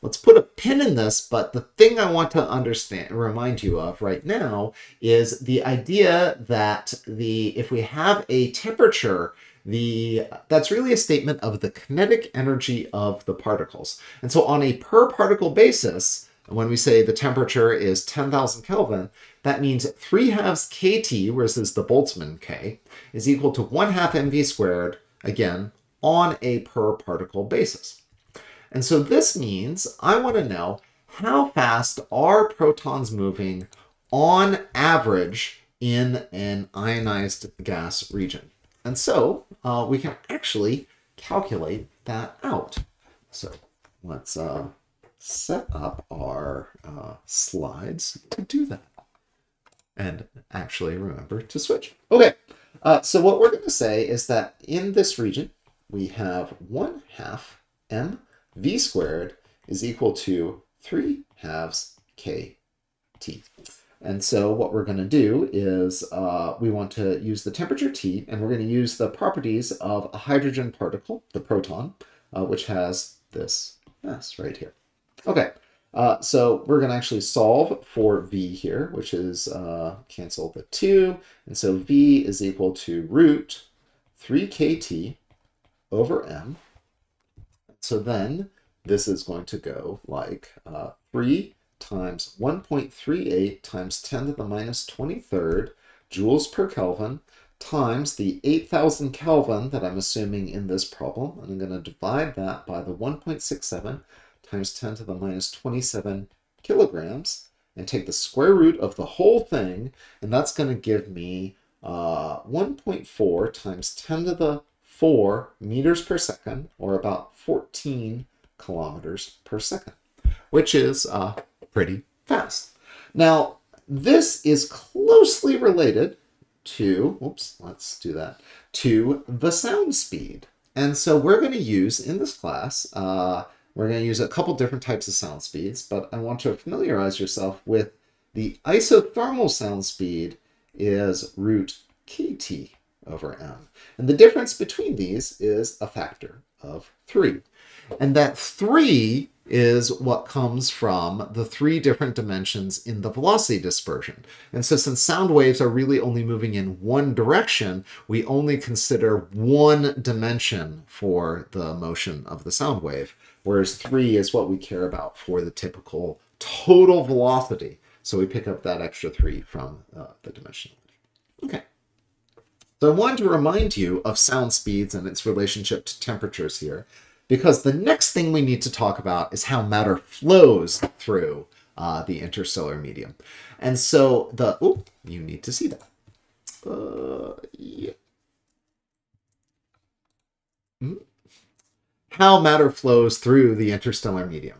Let's put a pin in this, but the thing I want to understand, remind you of right now is the idea that the if we have a temperature, the that's really a statement of the kinetic energy of the particles. And so on a per particle basis, when we say the temperature is 10,000 Kelvin, that means 3 halves kT, whereas this is the Boltzmann K, is equal to 1 half mv squared, again, on a per particle basis. And so this means I want to know how fast are protons moving on average in an ionized gas region. And so uh, we can actually calculate that out. So let's uh, set up our uh, slides to do that. And actually remember to switch. Okay, uh, so what we're going to say is that in this region, we have 1 half m v squared is equal to 3 halves kt. And so what we're going to do is uh, we want to use the temperature T, and we're going to use the properties of a hydrogen particle, the proton, uh, which has this mass right here. Okay, Uh, so we're going to actually solve for v here, which is uh, cancel the 2. And so v is equal to root 3kt over m. So then this is going to go like uh, 3 times 1.38 times 10 to the minus 23rd joules per Kelvin times the 8000 Kelvin that I'm assuming in this problem. And I'm going to divide that by the 1.67 times 10 to the minus 27 kilograms and take the square root of the whole thing. And that's going to give me uh, 1.4 times 10 to the 4 meters per second, or about 14 kilometers per second, which is uh, pretty fast. Now, this is closely related to, oops, let's do that, to the sound speed. And so we're going to use in this class, uh, we're going to use a couple different types of sound speeds, but I want to familiarize yourself with the isothermal sound speed is root kt over m. And the difference between these is a factor of 3. And that 3 is what comes from the three different dimensions in the velocity dispersion. And so since sound waves are really only moving in one direction, we only consider one dimension for the motion of the sound wave, whereas 3 is what we care about for the typical total velocity. So we pick up that extra 3 from uh, the dimension. Okay. So I wanted to remind you of sound speeds and its relationship to temperatures here because the next thing we need to talk about is how matter flows through uh, the interstellar medium. And so the, oh, you need to see that. Uh, yeah. Hmm. How matter flows through the interstellar medium.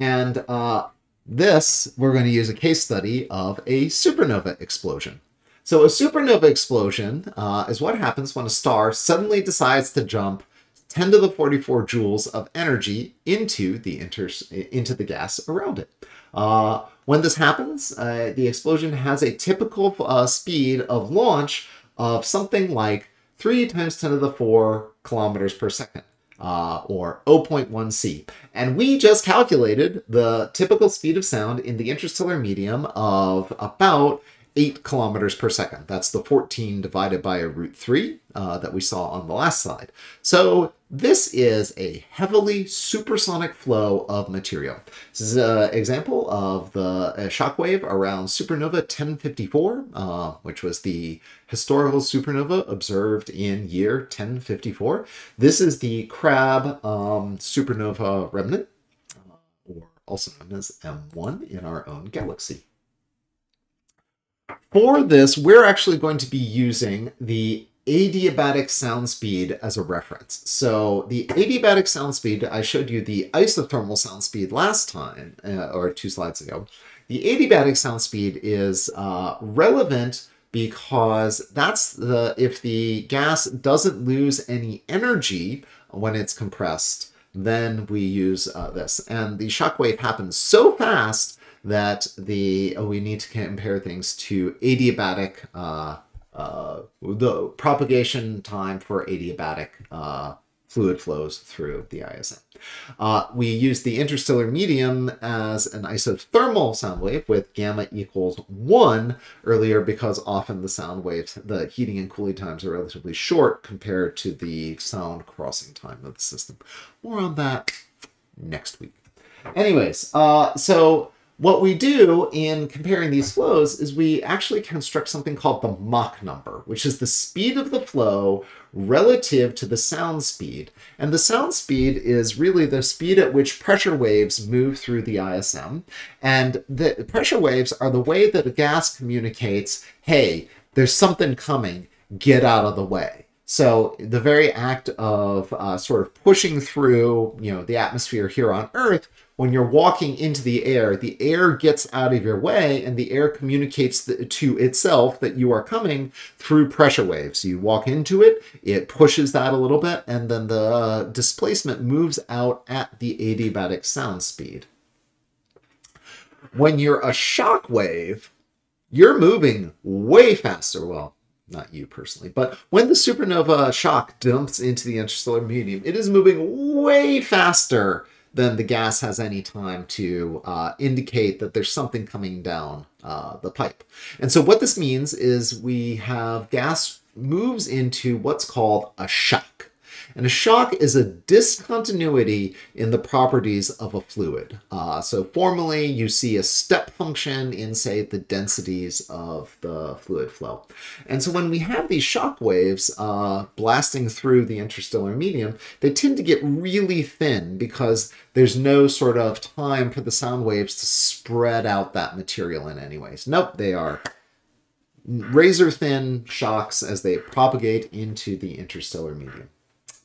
And uh, this, we're going to use a case study of a supernova explosion. So a supernova explosion uh, is what happens when a star suddenly decides to jump 10 to the 44 joules of energy into the inter into the gas around it. Uh, when this happens, uh, the explosion has a typical uh, speed of launch of something like 3 times 10 to the 4 kilometers per second. Uh, or 0.1 c. And we just calculated the typical speed of sound in the interstellar medium of about 8 kilometers per second. That's the 14 divided by a root 3 uh, that we saw on the last slide. So this is a heavily supersonic flow of material. This is an example of the shockwave around supernova 1054, uh, which was the historical supernova observed in year 1054. This is the Crab um, supernova remnant, uh, or also known as M1 in our own galaxy. For this, we're actually going to be using the adiabatic sound speed as a reference. So the adiabatic sound speed, I showed you the isothermal sound speed last time, uh, or two slides ago. The adiabatic sound speed is uh, relevant because that's the if the gas doesn't lose any energy when it's compressed, then we use uh, this. And the shock wave happens so fast that the uh, we need to compare things to adiabatic uh, uh, the propagation time for adiabatic uh, fluid flows through the ISM. Uh, we use the interstellar medium as an isothermal sound wave with gamma equals 1 earlier because often the sound waves, the heating and cooling times are relatively short compared to the sound crossing time of the system. More on that next week. Anyways, uh, so what we do in comparing these flows is we actually construct something called the Mach number, which is the speed of the flow relative to the sound speed. And the sound speed is really the speed at which pressure waves move through the ISM. And the pressure waves are the way that a gas communicates, hey, there's something coming, get out of the way. So the very act of uh, sort of pushing through, you know, the atmosphere here on Earth when you're walking into the air, the air gets out of your way and the air communicates to itself that you are coming through pressure waves. You walk into it, it pushes that a little bit, and then the uh, displacement moves out at the adiabatic sound speed. When you're a shock wave, you're moving way faster. Well, not you personally, but when the supernova shock dumps into the interstellar medium, it is moving way faster than the gas has any time to uh, indicate that there's something coming down uh, the pipe. And so what this means is we have gas moves into what's called a shock. And a shock is a discontinuity in the properties of a fluid. Uh, so formally, you see a step function in, say, the densities of the fluid flow. And so when we have these shock waves uh, blasting through the interstellar medium, they tend to get really thin because there's no sort of time for the sound waves to spread out that material in any ways. Nope, they are razor thin shocks as they propagate into the interstellar medium.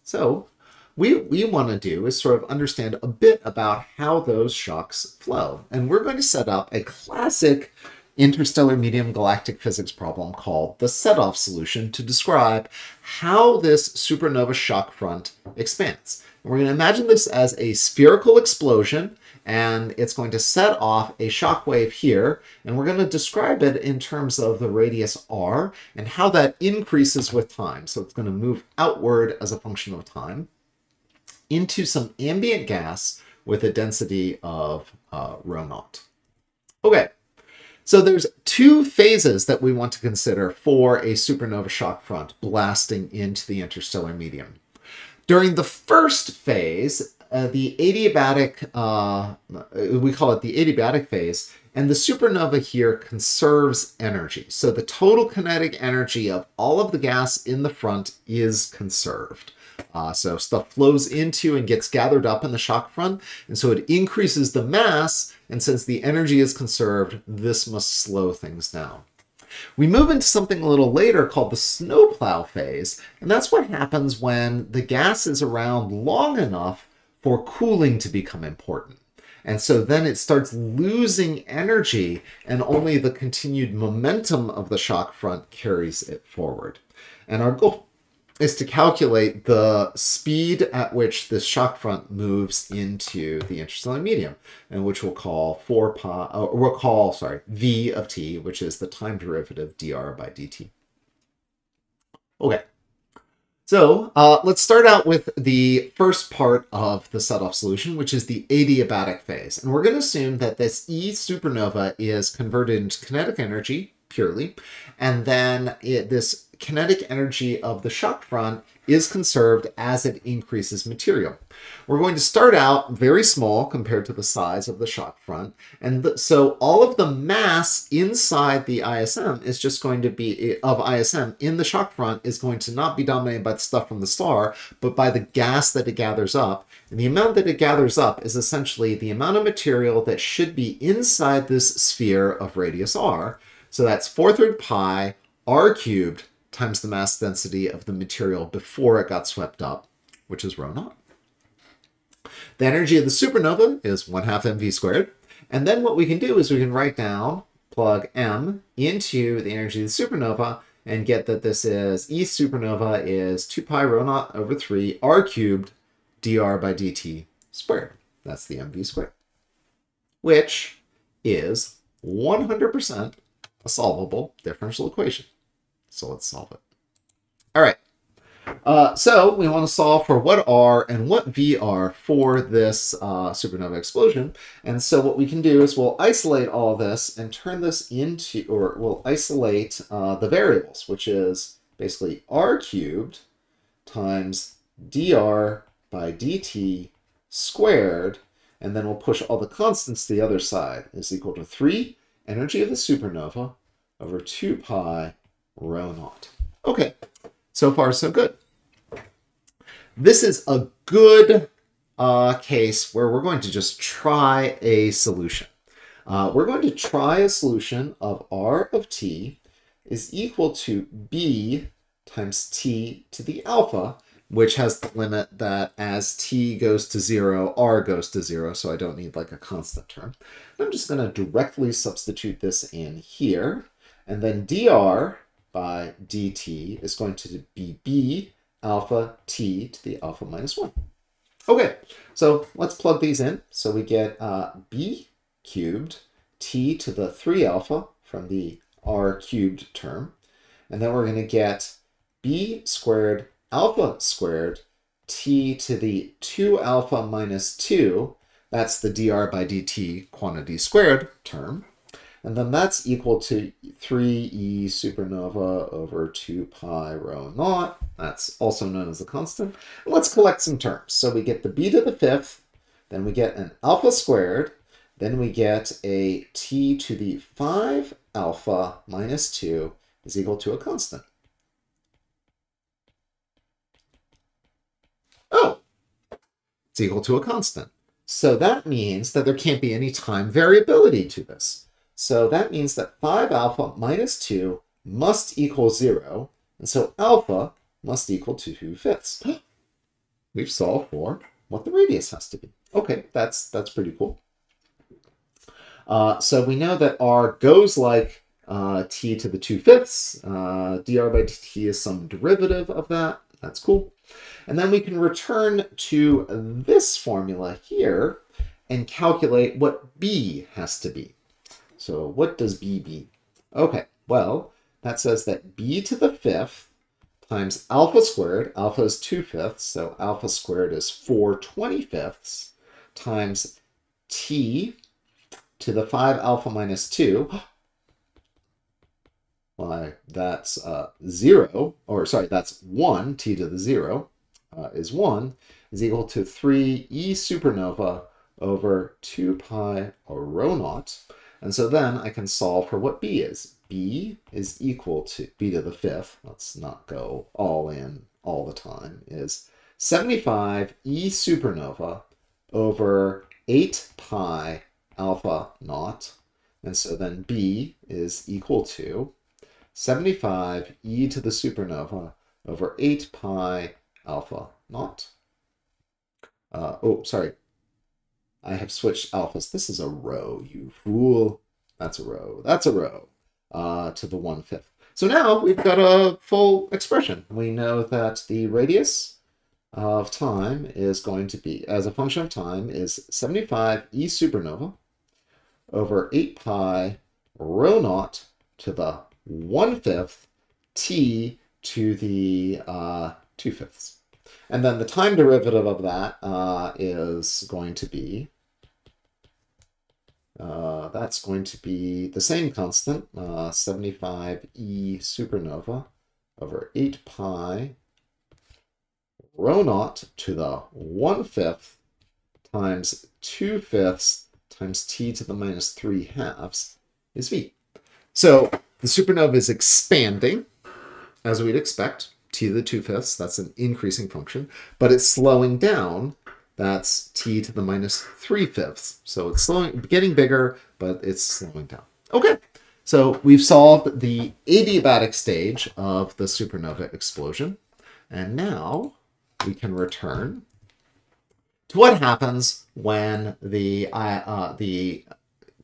So we, we want to do is sort of understand a bit about how those shocks flow. And we're going to set up a classic interstellar medium galactic physics problem called the Sedov solution to describe how this supernova shock front expands. And we're going to imagine this as a spherical explosion and it's going to set off a shock wave here, and we're going to describe it in terms of the radius r and how that increases with time. So it's going to move outward as a function of time into some ambient gas with a density of uh, rho naught. Okay, so there's two phases that we want to consider for a supernova shock front blasting into the interstellar medium. During the first phase, uh, the adiabatic, uh, we call it the adiabatic phase, and the supernova here conserves energy. So the total kinetic energy of all of the gas in the front is conserved. Uh, so stuff flows into and gets gathered up in the shock front, and so it increases the mass, and since the energy is conserved, this must slow things down. We move into something a little later called the snowplow phase, and that's what happens when the gas is around long enough for cooling to become important. And so then it starts losing energy, and only the continued momentum of the shock front carries it forward. And our goal is to calculate the speed at which this shock front moves into the interstellar medium, and which we'll call 4 pi, or uh, we'll call, sorry, v of t, which is the time derivative dr by dt. Okay, so uh, let's start out with the first part of the Sedov solution, which is the adiabatic phase. And we're going to assume that this E supernova is converted into kinetic energy purely, and then it, this kinetic energy of the shock front is conserved as it increases material. We're going to start out very small compared to the size of the shock front. And so all of the mass inside the ISM is just going to be, of ISM in the shock front is going to not be dominated by the stuff from the star, but by the gas that it gathers up. And the amount that it gathers up is essentially the amount of material that should be inside this sphere of radius r. So that's 4 third pi r cubed times the mass density of the material before it got swept up, which is rho naught. The energy of the supernova is 1 half mv squared. And then what we can do is we can write down, plug m into the energy of the supernova, and get that this is E supernova is 2 pi rho naught over 3 r cubed dr by dt squared. That's the mv squared, which is 100% a solvable differential equation. So let's solve it. All right. Uh, so we want to solve for what R and what V are for this uh, supernova explosion. And so what we can do is we'll isolate all this and turn this into, or we'll isolate uh, the variables, which is basically R cubed times dr by dt squared, and then we'll push all the constants to the other side, is equal to 3 energy of the supernova over 2 pi rho naught. Okay, so far so good. This is a good uh, case where we're going to just try a solution. Uh, we're going to try a solution of r of t is equal to b times t to the alpha, which has the limit that as t goes to 0, r goes to 0, so I don't need like a constant term. I'm just going to directly substitute this in here, and then dr by dt is going to be b alpha t to the alpha minus 1. Okay, so let's plug these in. So we get uh, b cubed t to the 3 alpha from the r cubed term. And then we're going to get b squared alpha squared t to the 2 alpha minus 2, that's the dr by dt quantity squared term, and then that's equal to 3e supernova over 2 pi rho naught. That's also known as a constant. And let's collect some terms. So we get the b to the fifth, then we get an alpha squared, then we get a t to the 5 alpha minus 2 is equal to a constant. Oh, it's equal to a constant. So that means that there can't be any time variability to this. So that means that 5 alpha minus 2 must equal 0, and so alpha must equal 2 fifths. We've solved for what the radius has to be. Okay, that's that's pretty cool. Uh, so we know that r goes like uh, t to the 2 fifths. Uh, dr by dt is some derivative of that. That's cool. And then we can return to this formula here and calculate what b has to be. So what does b be? Okay, well, that says that b to the fifth times alpha squared, alpha is 2 fifths, so alpha squared is 4 25ths, times t to the 5 alpha minus 2. That's uh, 0, or sorry, that's 1, t to the 0 uh, is 1, is equal to 3 e supernova over 2 pi rho naught. And so then I can solve for what b is. b is equal to b to the fifth, let's not go all in all the time, is 75 e supernova over 8 pi alpha naught. And so then b is equal to 75 e to the supernova over 8 pi alpha naught. Uh, oh, sorry, I have switched alphas. This is a rho, you fool. That's a rho. That's a rho uh, to the one-fifth. So now we've got a full expression. We know that the radius of time is going to be, as a function of time, is 75 e supernova over 8 pi rho naught to the one-fifth t to the uh, two-fifths. And then the time derivative of that uh, is going to be uh, that's going to be the same constant, uh, 75e supernova over 8 pi rho naught to the 1 fifth times 2 fifths times t to the minus 3 halves is v. So the supernova is expanding, as we'd expect, t to the 2 fifths, that's an increasing function, but it's slowing down that's t to the minus 3 fifths. So it's slowing, getting bigger, but it's slowing down. Okay, so we've solved the adiabatic stage of the supernova explosion. And now we can return to what happens when the, uh, uh, the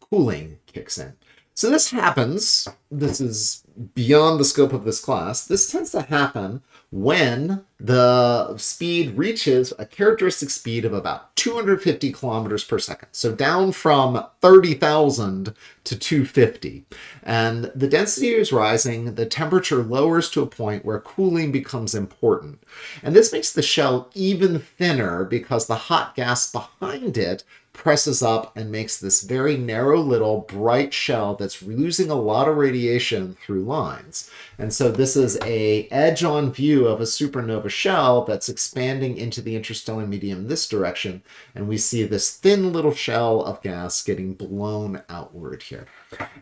cooling kicks in. So this happens, this is beyond the scope of this class, this tends to happen when the speed reaches a characteristic speed of about 250 kilometers per second. So down from 30,000 to 250. And the density is rising, the temperature lowers to a point where cooling becomes important. And this makes the shell even thinner because the hot gas behind it presses up and makes this very narrow little bright shell that's losing a lot of radiation through lines. And so this is a edge-on view of a supernova shell that's expanding into the interstellar medium this direction. And we see this thin little shell of gas getting blown outward here.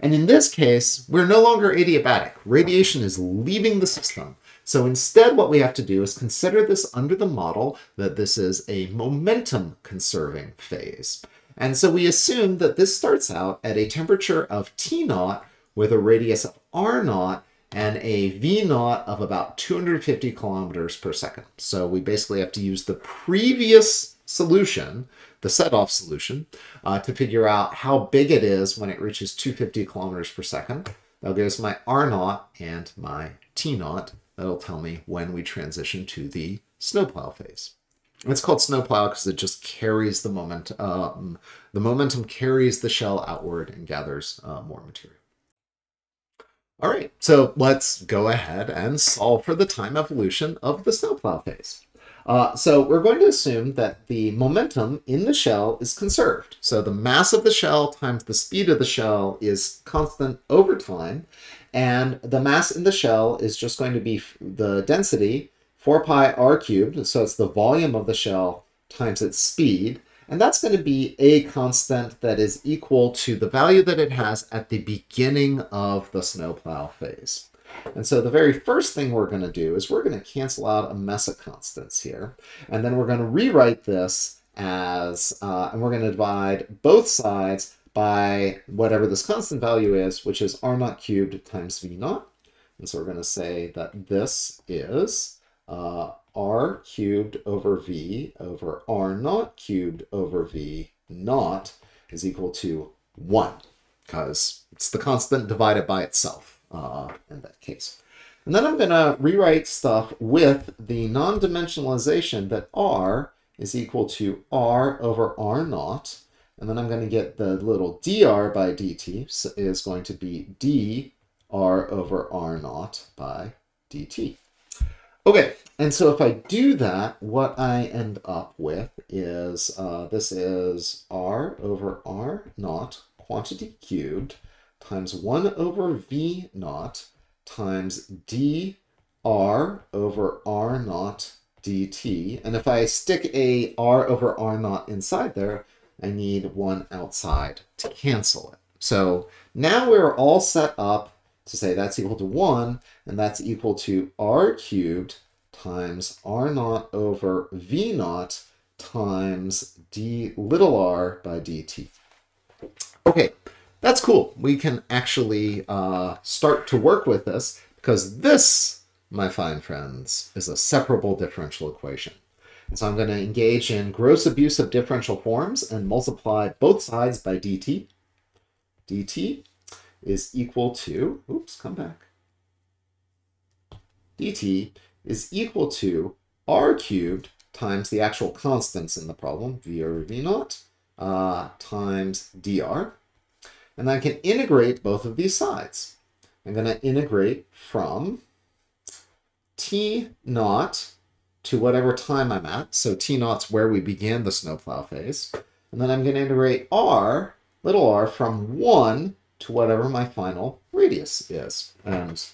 And in this case, we're no longer adiabatic. Radiation is leaving the system. So instead, what we have to do is consider this under the model that this is a momentum conserving phase. And so we assume that this starts out at a temperature of T naught with a radius of R naught and a V naught of about 250 kilometers per second. So we basically have to use the previous solution, the Sedov solution, uh, to figure out how big it is when it reaches 250 kilometers per second. That'll give us my R naught and my T naught. That'll tell me when we transition to the snowplow phase. It's called snowplow because it just carries the moment. Um, the momentum carries the shell outward and gathers uh, more material. All right, so let's go ahead and solve for the time evolution of the snowplow phase. Uh, so we're going to assume that the momentum in the shell is conserved. So the mass of the shell times the speed of the shell is constant over time. And the mass in the shell is just going to be the density, 4 pi r cubed. So it's the volume of the shell times its speed. And that's going to be a constant that is equal to the value that it has at the beginning of the snowplow phase. And so the very first thing we're going to do is we're going to cancel out a mess of constants here. And then we're going to rewrite this as, uh, and we're going to divide both sides by whatever this constant value is, which is r naught cubed times v naught. And so we're going to say that this is uh, r cubed over v over r naught cubed over v naught is equal to 1, because it's the constant divided by itself uh, in that case. And then I'm going to rewrite stuff with the non-dimensionalization that r is equal to r over r naught. And then I'm going to get the little dr by dt is going to be dr over r naught by dt. Okay, and so if I do that, what I end up with is uh, this is r over r naught quantity cubed times 1 over v naught times dr over r naught dt. And if I stick a r over r naught inside there, I need one outside to cancel it. So now we're all set up to say that's equal to 1, and that's equal to r cubed times r naught over v naught times d little r by dt. Okay, that's cool. We can actually uh, start to work with this because this, my fine friends, is a separable differential equation. And so I'm going to engage in gross abuse of differential forms and multiply both sides by dt. dt is equal to, oops, come back. dt is equal to r cubed times the actual constants in the problem, v over v naught, uh, times dr. And I can integrate both of these sides. I'm going to integrate from t naught to whatever time I'm at. So t naught's where we began the snowplow phase. And then I'm going to integrate r, little r, from 1 to whatever my final radius is. And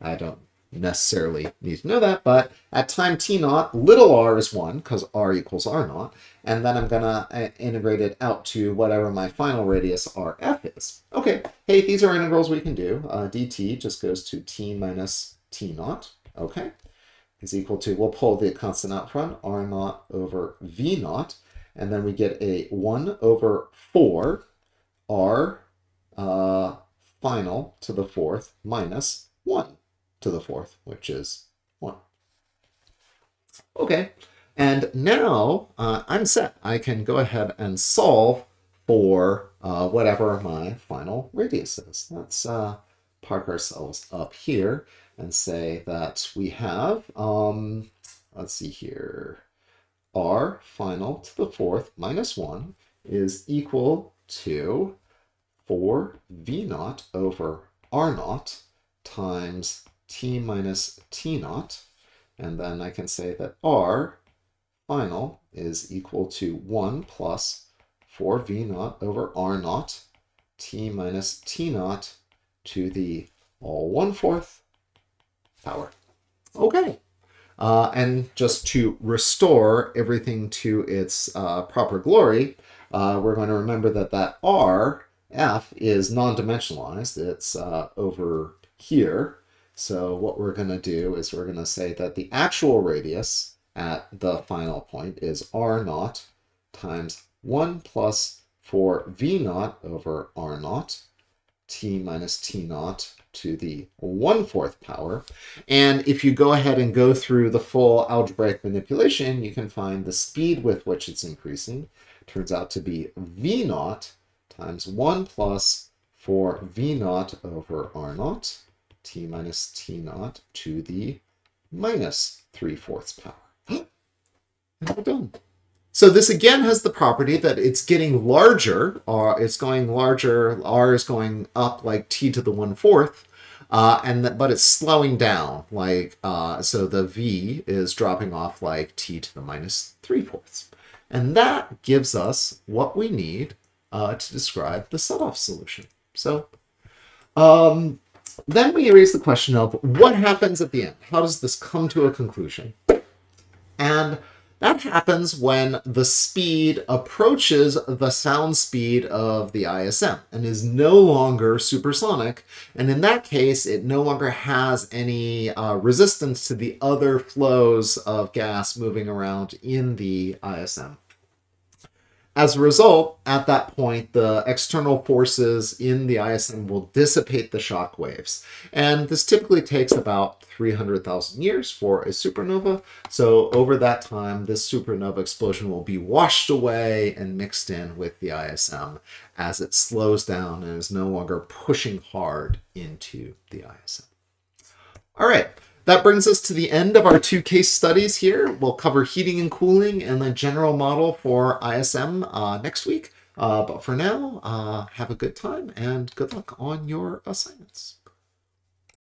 I don't necessarily need to know that, but at time t naught, little r is 1 because r equals r naught, and then I'm going to uh, integrate it out to whatever my final radius rf is. Okay, hey, these are integrals we can do. Uh, dt just goes to t minus t naught, okay, is equal to, we'll pull the constant out front, r naught over v naught, and then we get a 1 over 4 r uh, final to the fourth minus 1 to the fourth, which is 1. Okay, and now uh, I'm set. I can go ahead and solve for uh, whatever my final radius is. Let's uh, park ourselves up here and say that we have, um, let's see here, r final to the fourth minus 1 is equal to 4 v naught over r naught times t minus t naught. And then I can say that r final is equal to 1 plus 4v naught over r naught t minus t naught to the all 1 fourth power. Okay. Uh, and just to restore everything to its uh, proper glory, uh, we're going to remember that that r, f, is non-dimensionalized. It's uh, over here. So what we're going to do is we're going to say that the actual radius at the final point is r naught times 1 plus 4 v naught over r naught t minus t naught to the 1 fourth power. And if you go ahead and go through the full algebraic manipulation, you can find the speed with which it's increasing. turns out to be v naught times 1 plus 4 v naught over r naught t minus t naught to the minus 3 fourths power. and we're done. So this again has the property that it's getting larger, or it's going larger, r is going up like t to the 1 fourth, Uh, and but it's slowing down, like uh, so the v is dropping off like t to the minus three fourths, and that gives us what we need uh, to describe the Sedov solution. So, um, then we raise the question of what happens at the end. How does this come to a conclusion? And that happens when the speed approaches the sound speed of the ISM and is no longer supersonic. And in that case, it no longer has any uh, resistance to the other flows of gas moving around in the ISM. As a result, at that point, the external forces in the ISM will dissipate the shock waves. And this typically takes about 300,000 years for a supernova. So over that time, this supernova explosion will be washed away and mixed in with the ISM as it slows down and is no longer pushing hard into the ISM. All right. That brings us to the end of our two case studies here. We'll cover heating and cooling and the general model for ISM uh, next week. Uh, but for now, uh, have a good time and good luck on your assignments.